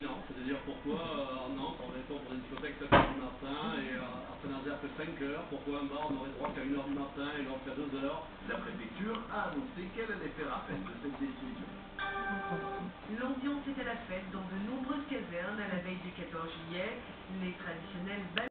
Non, c'est-à-dire pourquoi euh, en Nantes on est pas pour une discothèque 7h du matin et euh, à Saint-Nazaire que 5h, pourquoi un bar on droit qu'à 1h du matin et l'autre qu'à 2h La préfecture a annoncé qu'elle allait faire appel de cette décision. L'ambiance est à la fête dans de nombreuses casernes à la veille du 14 juillet. Les traditionnels